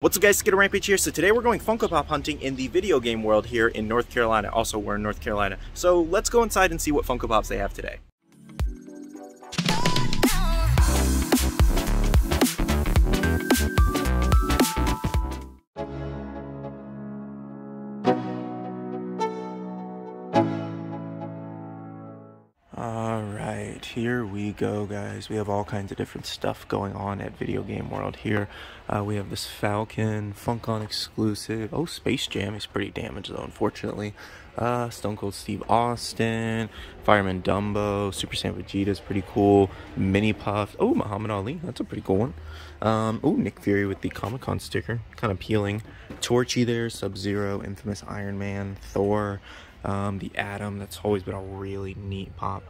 What's up guys, Skittle Rampage here. So today we're going Funko Pop hunting in the video game world here in North Carolina. Also, we're in North Carolina. So let's go inside and see what Funko Pops they have today. Here we go guys. We have all kinds of different stuff going on at Video Game World here. Uh, we have this Falcon, Funkon exclusive. Oh, Space Jam is pretty damaged though, unfortunately. Uh, Stone Cold Steve Austin, Fireman Dumbo, Super Saiyan Vegeta is pretty cool. Mini Puff. Oh, Muhammad Ali, that's a pretty cool one. Um, oh, Nick Fury with the Comic Con sticker, kind of peeling. Torchy there, Sub Zero, Infamous Iron Man, Thor. Um, the Atom, that's always been a really neat pop.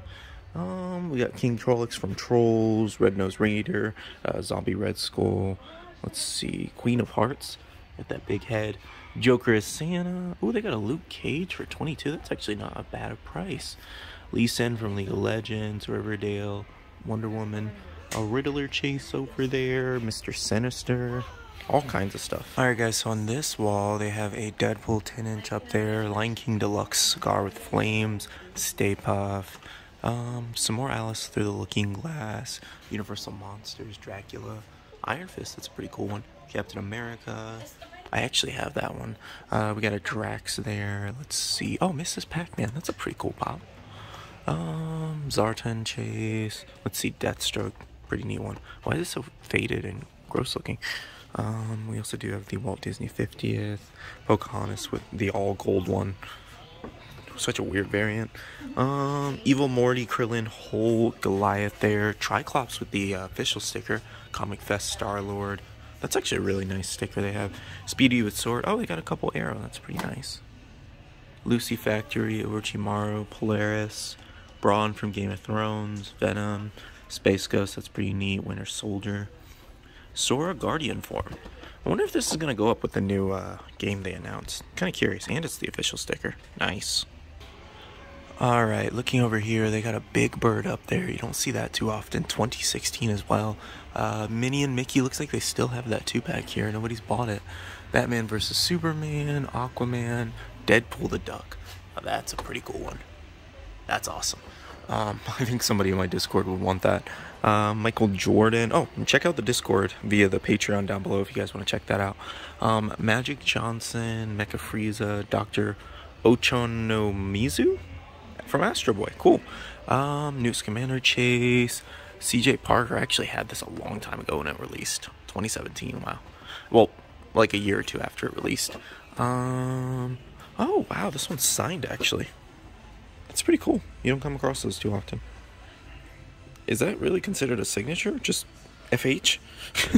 Um, we got King Trollex from Trolls, Red Nose Raider, uh, Zombie Red Skull. Let's see, Queen of Hearts with that big head. Joker is Santa. Oh, they got a Luke Cage for 22. That's actually not a bad price. Lee Sin from League of Legends, Riverdale, Wonder Woman, a Riddler chase over there, Mr. Sinister all kinds of stuff. Alright guys, so on this wall they have a Deadpool 10 inch up there, Lion King Deluxe Scar with flames, Stay Puft, um, some more Alice Through the Looking Glass, Universal Monsters, Dracula, Iron Fist, that's a pretty cool one, Captain America, I actually have that one. Uh, we got a Drax there, let's see, oh Mrs. Pac-Man, that's a pretty cool pop. Um, Zartan Chase, let's see, Deathstroke, pretty neat one. Why is it so faded and gross looking? Um, we also do have the Walt Disney 50th, Pocahontas with the all gold one. Such a weird variant. Um, Evil Morty, Krillin, Hulk, Goliath there, Triclops with the uh, official sticker, Comic Fest Star Lord. That's actually a really nice sticker they have. Speedy with sword. Oh, they got a couple arrow. That's pretty nice. Lucy Factory, Orochimaru, Polaris, Bronn from Game of Thrones, Venom, Space Ghost. That's pretty neat. Winter Soldier. Sora Guardian form. I wonder if this is going to go up with the new uh, game they announced. Kind of curious. And it's the official sticker. Nice. Alright, looking over here, they got a big bird up there. You don't see that too often. 2016 as well. Uh, Minnie and Mickey looks like they still have that two pack here. Nobody's bought it. Batman versus Superman, Aquaman, Deadpool the Duck. Now that's a pretty cool one. That's awesome. Um, I think somebody in my Discord would want that. Uh, Michael Jordan. Oh, check out the Discord via the Patreon down below if you guys want to check that out. Um, Magic Johnson, Mecha Frieza, Dr. Ochanomizu from Astro Boy. Cool. Um, Newt Scamander Chase. CJ Parker. I actually had this a long time ago when it released. 2017. Wow. Well, like a year or two after it released. Um, oh, wow. This one's signed actually. That's pretty cool. You don't come across those too often. Is that really considered a signature? Just FH?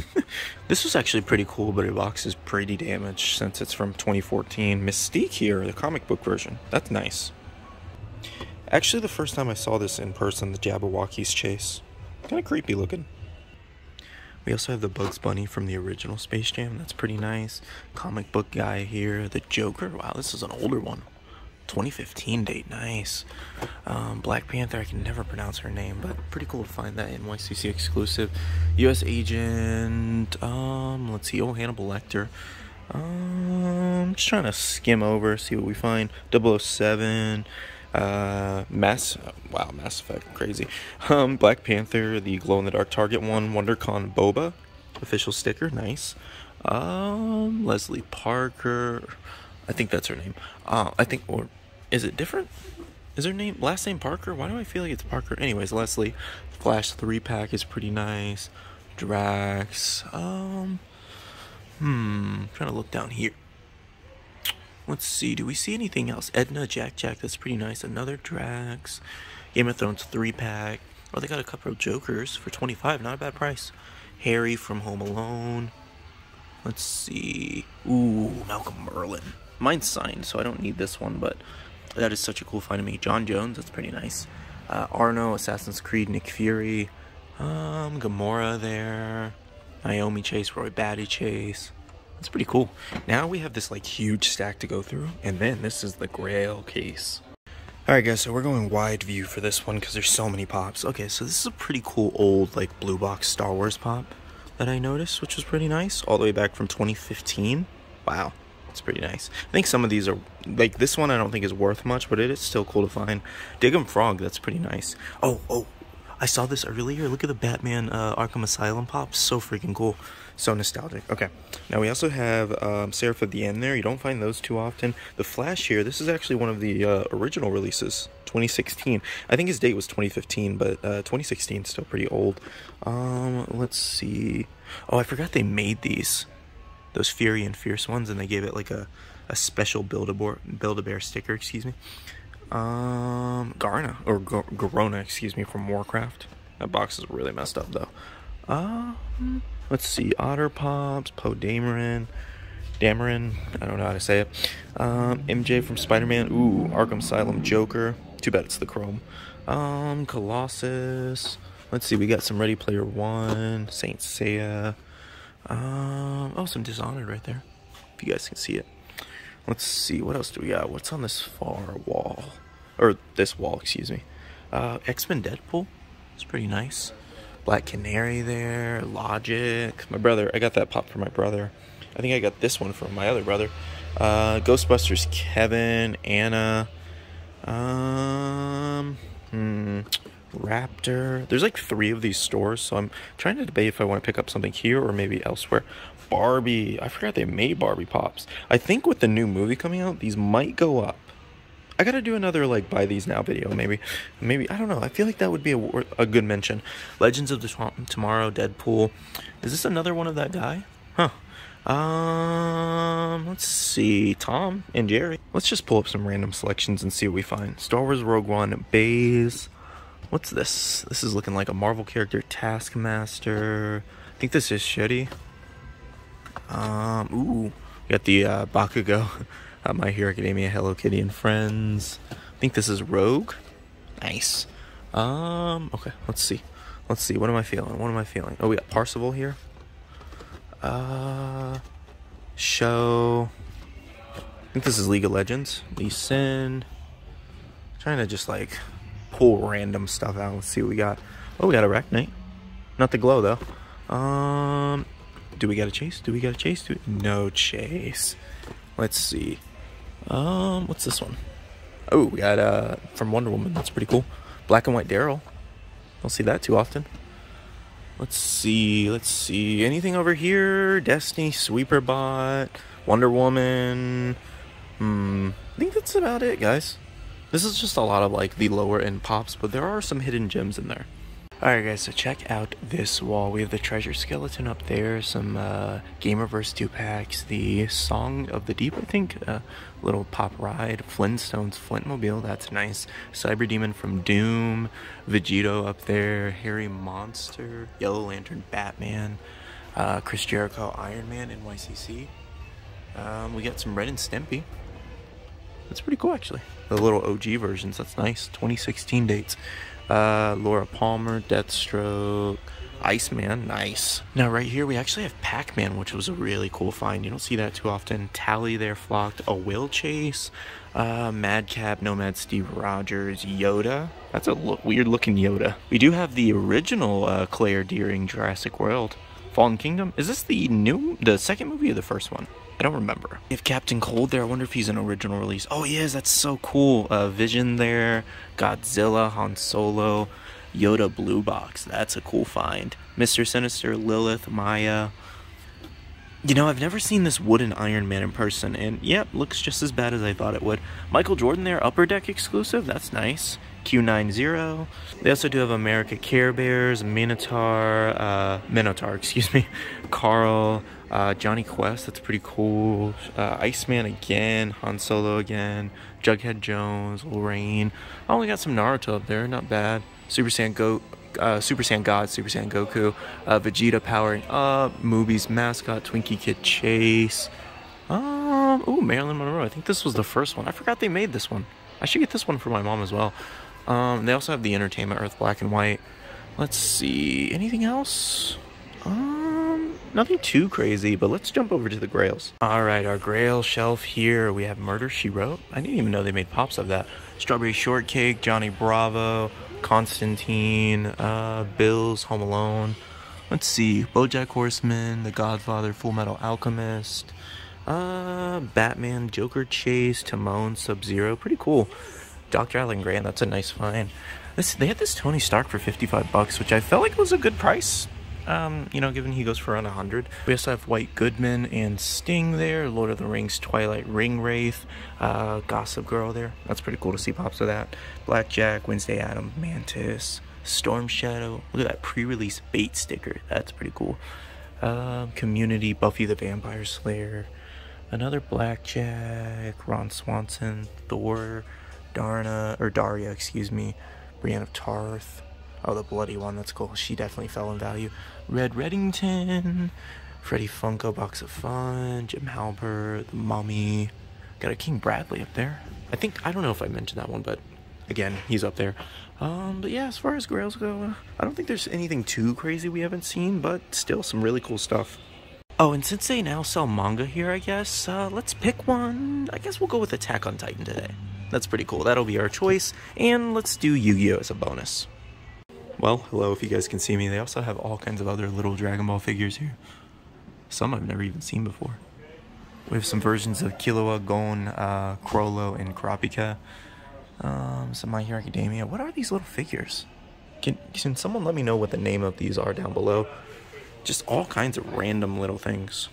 this was actually pretty cool, but your box is pretty damaged since it's from 2014. Mystique here, the comic book version. That's nice. Actually, the first time I saw this in person, the Jabberwockies chase. Kind of creepy looking. We also have the Bugs Bunny from the original Space Jam. That's pretty nice. Comic book guy here. The Joker. Wow, this is an older one. 2015 date, nice. Um, Black Panther, I can never pronounce her name, but pretty cool to find that NYCC exclusive. U.S. Agent, um, let's see, oh, Hannibal Lecter. Um, just trying to skim over, see what we find. 007, uh, Mass, wow, Mass Effect, crazy. Um, Black Panther, the glow-in-the-dark target one, WonderCon Boba, official sticker, nice. Um, Leslie Parker, I think that's her name. Uh, I think, or is it different? Is her name last name Parker? Why do I feel like it's Parker? Anyways, Leslie. Flash three pack is pretty nice. Drax. Um. Hmm. trying to look down here. Let's see. Do we see anything else? Edna, Jack, Jack. That's pretty nice. Another Drax. Game of Thrones three pack. Oh, they got a couple of Jokers for 25. Not a bad price. Harry from Home Alone. Let's see. Ooh, Malcolm Merlyn. Mine's signed, so I don't need this one, but that is such a cool find to me. John Jones, that's pretty nice. Uh, Arno, Assassin's Creed, Nick Fury, um, Gamora there, Naomi Chase, Roy Batty Chase. That's pretty cool. Now we have this like huge stack to go through, and then this is the Grail case. Alright guys, so we're going wide view for this one because there's so many pops. Okay, so this is a pretty cool old like blue box Star Wars pop. that I noticed, which was pretty nice. All the way back from 2015. Wow, that's pretty nice. I think some of these are, like this one I don't think is worth much, but it is still cool to find. Dig'em Frog, that's pretty nice. Oh, oh, I saw this earlier. Look at the Batman uh, Arkham Asylum pop. So freaking cool. So nostalgic. Okay. Now we also have um, Seraph of the End there. You don't find those too often. The Flash here. This is actually one of the uh, original releases. 2016. I think his date was 2015, but uh, 2016 still pretty old. Um, let's see. Oh, I forgot they made these, those Fury and Fierce ones, and they gave it like a, a special Build-A-Bear Build a Bear sticker. Excuse me. Um, Garna or G Garona, excuse me, from Warcraft. That box is really messed up though. Um, let's see. Otter Pops, Poe Dameron. Dameron, I don't know how to say it. Um, MJ from Spider-Man. Ooh, Arkham Asylum Joker. Too bad it's the Chrome. Um, Colossus. Let's see, we got some Ready Player One, Saint Seiya. Um, oh, some Dishonored right there. If you guys can see it. Let's see, what else do we got? What's on this far wall? Or this wall, excuse me. Uh, X-Men Deadpool. It's pretty nice. Black Canary there. Logic. My brother, I got that pop for my brother. I think I got this one from my other brother. Uh, Ghostbusters Kevin, Anna. Um, hmm, Raptor. There's like three of these stores, so I'm trying to debate if I want to pick up something here or maybe elsewhere. Barbie. I forgot they made Barbie Pops. I think with the new movie coming out, these might go up. I gotta do another like buy these now video maybe, maybe I don't know. I feel like that would be a, a good mention. Legends of the Swamp, Tomorrow, Deadpool. Is this another one of that guy? Huh. Um, let's see. Tom and Jerry. Let's just pull up some random selections and see what we find. Star Wars Rogue One, Baze. What's this? This is looking like a Marvel character, Taskmaster. I think this is Shetty. Um, ooh, got the uh, Bakugo, uh, My Hero Academia, Hello Kitty and Friends. I think this is Rogue. Nice. Um, okay, let's see. Let's see. What am I feeling? What am I feeling? Oh, we got Parzival here. Uh, show. I think this is League of Legends. Lee Sin. Trying to just like pull random stuff out. Let's see what we got. Oh, we got a Arachnite. Not the glow though. Um, do we got a chase? Do we got a chase? We... No chase. Let's see. Um, what's this one? Oh, we got uh from Wonder Woman. That's pretty cool. Black and white Daryl. Don't see that too often. Let's see, let's see. Anything over here? Destiny, Sweeper Bot, Wonder Woman. Hmm. I think that's about it, guys. This is just a lot of like the lower end pops, but there are some hidden gems in there. Alright guys, so check out this wall. We have the treasure skeleton up there, some uh, Gamerverse 2 packs, the Song of the Deep, I think, uh, little pop ride, Flintstones Flintmobile, that's nice, Cyber Demon from Doom, Vegito up there, Harry Monster, Yellow Lantern Batman, uh, Chris Jericho Iron Man NYCC. Um, we got some Ren and Stimpy. That's pretty cool actually. The little OG versions, that's nice. 2016 dates. Uh, Laura Palmer, Deathstroke, Iceman, nice. Now right here we actually have Pac-Man, which was a really cool find. You don't see that too often. Tally there flocked, a Will Chase, uh, Madcap, Nomad Steve Rogers, Yoda. That's a weird looking Yoda. We do have the original uh, Claire Dearing Jurassic World. Fallen Kingdom. Is this the new, the second movie or the first one? I don't remember. We have Captain Cold there. I wonder if he's an original release. Oh, he is. That's so cool. Uh, Vision there. Godzilla, Han Solo, Yoda Blue Box. That's a cool find. Mr. Sinister, Lilith, Maya. You know, I've never seen this wooden Iron Man in person, and yep, looks just as bad as I thought it would. Michael Jordan there, Upper Deck exclusive. That's nice. Q90. They also do have America Care Bears, Minotaur, uh, Minotaur, excuse me, Carl, uh, Jonny Quest, that's pretty cool. Uh, Iceman again, Han Solo again, Jughead Jones, Lorraine. I only got some Naruto up there, not bad. Super Saiyan Go, uh, Super Saiyan God, Super Saiyan Goku, uh, Vegeta powering up, Movies mascot, Twinkie Kid Chase. Um, ooh, Marilyn Monroe. I think this was the first one. I forgot they made this one. I should get this one for my mom as well. Um, they also have the Entertainment Earth Black and White. Let's see. Anything else? Um, nothing too crazy, but let's jump over to the Grails. All right, our Grail shelf here. We have Murder, She Wrote. I didn't even know they made pops of that. Strawberry Shortcake, Johnny Bravo, Constantine, uh, Bills, Home Alone. Let's see, BoJack Horseman, The Godfather, Full Metal Alchemist, uh, Batman, Joker Chase, Timon, Sub Zero, pretty cool. Dr. Alan Grant, that's a nice find. This, they had this Tony Stark for 55 bucks, which I felt like was a good price. Um, you know, given he goes for around 100. We also have White Goodman and Sting there, Lord of the Rings, Twilight Ring Wraith, uh, Gossip Girl there. That's pretty cool to see pops of that. Blackjack, Wednesday Adam, Mantis, Storm Shadow. Look at that pre-release bait sticker. That's pretty cool. Um, Community, Buffy the Vampire Slayer, another Blackjack, Ron Swanson, Thor, Darna, or Daria, excuse me, Brienne of Tarth. Oh, the bloody one, that's cool. She definitely fell in value. Red Reddington, Freddy Funko, Box of Fun, Jim Halpert, The Mummy. Got a King Bradley up there. I think, I don't know if I mentioned that one, but again, he's up there. Um, but yeah, as far as grails go, I don't think there's anything too crazy we haven't seen, but still some really cool stuff. Oh, and since they now sell manga here, I guess, uh, let's pick one. I guess we'll go with Attack on Titan today. That's pretty cool. That'll be our choice. And let's do Yu-Gi-Oh! as a bonus. Well, hello if you guys can see me. They also have all kinds of other little Dragon Ball figures here. Some I've never even seen before. We have some versions of Killua, Gon, uh, Chrollo, and Kurapika. Um, some My Hero Academia. What are these little figures? Can, can someone let me know what the name of these are down below? Just all kinds of random little things.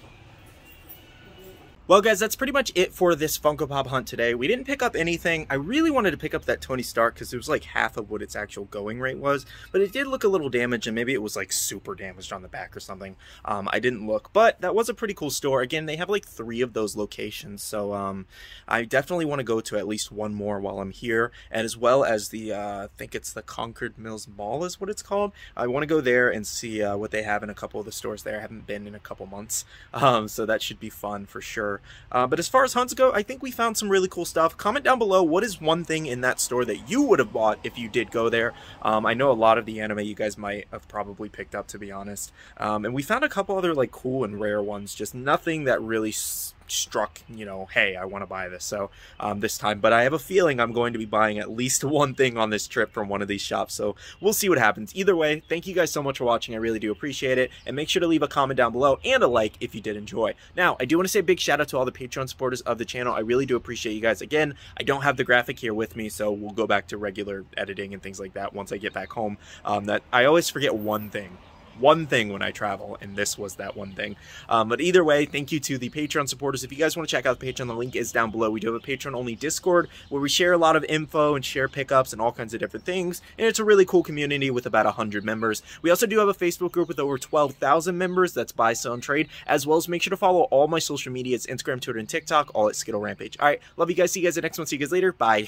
Well, guys, that's pretty much it for this Funko Pop hunt today. We didn't pick up anything. I really wanted to pick up that Tony Stark because it was like half of what its actual going rate was, but it did look a little damaged and maybe it was like super damaged on the back or something. Um, I didn't look, but that was a pretty cool store. Again, they have like three of those locations, so um, I definitely want to go to at least one more while I'm here, and as well as the, uh, I think it's the Concord Mills Mall is what it's called. I want to go there and see uh, what they have in a couple of the stores there. I haven't been in a couple months, um, so that should be fun for sure. Uh, but as far as hunts go, I think we found some really cool stuff. Comment down below what is one thing in that store that you would have bought if you did go there. Um, I know a lot of the anime you guys might have probably picked up, to be honest. Um, and we found a couple other like cool and rare ones, just nothing that really struck, you know, hey, I want to buy this. So um, this time, but I have a feeling I'm going to be buying at least one thing on this trip from one of these shops. So we'll see what happens. Either way, thank you guys so much for watching. I really do appreciate it. And make sure to leave a comment down below and a like if you did enjoy. Now, I do want to say a big shout out to all the Patreon supporters of the channel. I really do appreciate you guys. Again, I don't have the graphic here with me, so we'll go back to regular editing and things like that once I get back home. Um, that I always forget one thing one thing when I travel, and this was that one thing. Um, but either way, thank you to the Patreon supporters. If you guys want to check out the Patreon, the link is down below. We do have a Patreon-only Discord where we share a lot of info and share pickups and all kinds of different things, and it's a really cool community with about 100 members. We also do have a Facebook group with over 12,000 members that's buy, sell, and trade, as well as make sure to follow all my social medias, Instagram, Twitter, and TikTok, all at Skittle Rampage. All right, love you guys. See you guys the next one. See you guys later. Bye.